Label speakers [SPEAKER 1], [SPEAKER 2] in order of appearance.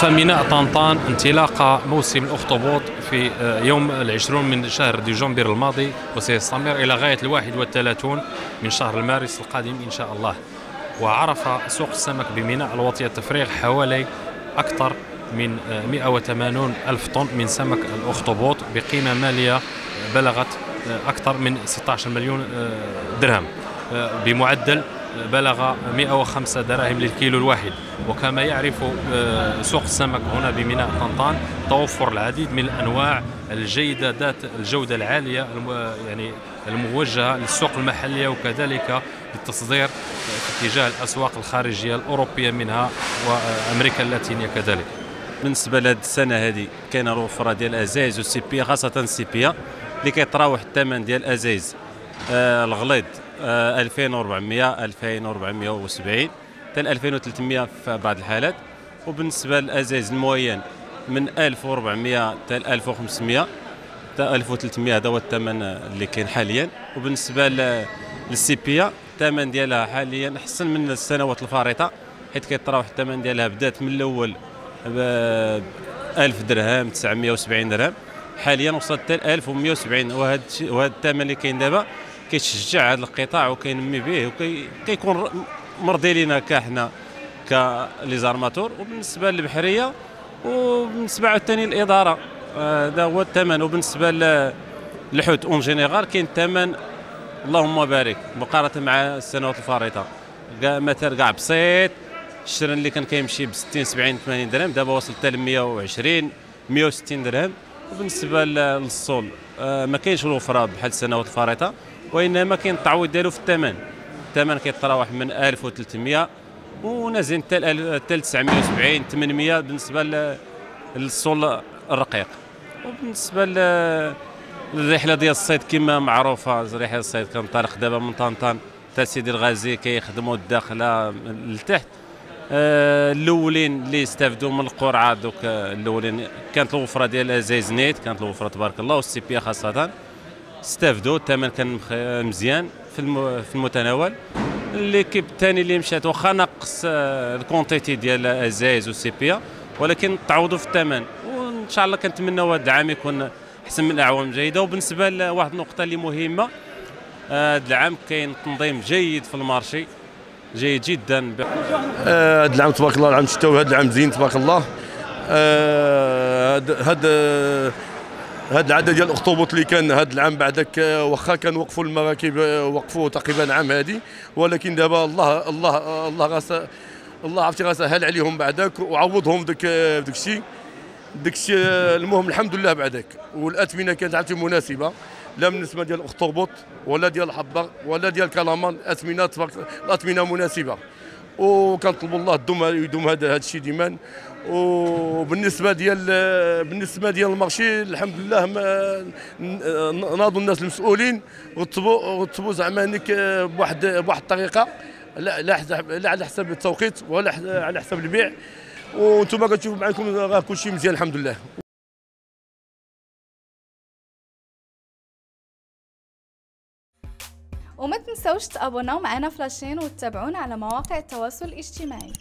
[SPEAKER 1] وقف ميناء طنطان انطلاق موسم الأخطبوط في يوم العشرون من شهر دجنبر الماضي وسيستمر إلى غاية الواحد والثلاثون من شهر مارس القادم إن شاء الله. وعرف سوق السمك بميناء الوطية التفريغ حوالي أكثر من 180 ألف طن من سمك الأخطبوط بقيمة مالية بلغت أكثر من 16 مليون درهم بمعدل بلغ 105 دراهم للكيلو الواحد. وكما يعرف سوق السمك هنا بميناء طنطان توفر العديد من الأنواع الجيدة ذات الجودة العالية يعني الموجهة للسوق المحلية وكذلك للتصدير اتجاه الأسواق الخارجية الأوروبية منها وأمريكا اللاتينية كذلك.
[SPEAKER 2] بالنسبة لهذه السنة هذه كاينة الوفرة ديال الازايز والسيبيا خاصة السيبيا اللي كيتراوح الثمن ديال الازايز آه الغليظ. آه 2400 2470 حتى 2300 في بعض الحالات. وبالنسبة للأزايز الموين من 1400 حتى 1500 حتى 1300 هذا هو الثمن اللي كاين حاليا. وبالنسبة للسيبيا الثمن ديالها حاليا أحسن من السنوات الفارطة حيث كيتراوح الثمن ديالها بدات من الأول ب 1000 درهم 970 درهم. حاليا وصلت حتى 1170 وهذا وهذا الثمن اللي كاين دابا كيشجع هذا القطاع وكينمي به وكيكون مرضي لنا كاحنا ك les armateurs وبالنسبة للبحرية وبالنسبة عاوتاني الاداره هذا هو الثمن. وبالنسبة للحوت en général كاين الثمن اللهم بارك. مقارنة مع السنوات الفارطة. مثلا كاع بسيط. الشرن اللي كان كيمشي ب 60 70 80 درهم دابا وصل حتى ل 120 160 درهم. وبالنسبة للصول. ما كاينش الوفره بحال السنوات الفارطة. وإنما كاين التعويض ديالو في الثمن. الثمن كيتراوح من 1300 ونازلين حتى 970 800 بالنسبة للصول الرقيق. وبالنسبة للرحلة ديال الصيد كما معروفة رحلة الصيد كنطلق دابا من طنطان حتى سيدي الغازي كيخدموا الداخله لتحت. آه الأولين اللي استافدوا من القرعة دوك الأولين كانت الوفرة ديال زيزنيت كانت الوفرة تبارك الله والسي بي خاصة. استافدوا الثمن كان مزيان في المتناول. ليكيب الثاني اللي مشات واخا نقص الكونتيتي ديال أزايز وسي بي ولكن تعوضوا في الثمن. وإن شاء الله كنتمنوا هذا العام يكون أحسن من الأعوام الجايدة. وبالنسبة لواحد النقطة اللي مهمة هذا العام كاين تنظيم جيد في المارشي جيد جدا.
[SPEAKER 3] هذا العام تبارك الله العام الشتوي هذا العام زين تبارك الله. هذا هذا العدد ديال الأخطبوط اللي كان هذا العام بعدك واخا كان وقفوا المراكب وقفوا تقريبا عام هذه ولكن دابا الله الله الله غاس الله عرفتي غاسهل عليهم بعدك وعوضهم داك داك الشيء. داك الشيء المهم الحمد لله بعدك. والأثمنة كانت عرفتي مناسبة. لا بالنسبة ديال الأخطبوط ولا ديال الحبه ولا ديال الكلامان الاثمنه الأثمنة مناسبة. وكنطلبوا الله يدوم هذا الشيء ديما. وبالنسبة ديال بالنسبة ديال المارشي الحمد لله ناضوا الناس المسؤولين وطبوا زعما هنيك بواحد بواحد الطريقة لا لا على حساب التوقيت ولا على حساب البيع. وأنتم كتشوفوا معكم راه كلشي مزيان الحمد لله
[SPEAKER 4] وما تنسوش تابوناو معنا فلاشين وتتابعونا على مواقع التواصل الاجتماعي.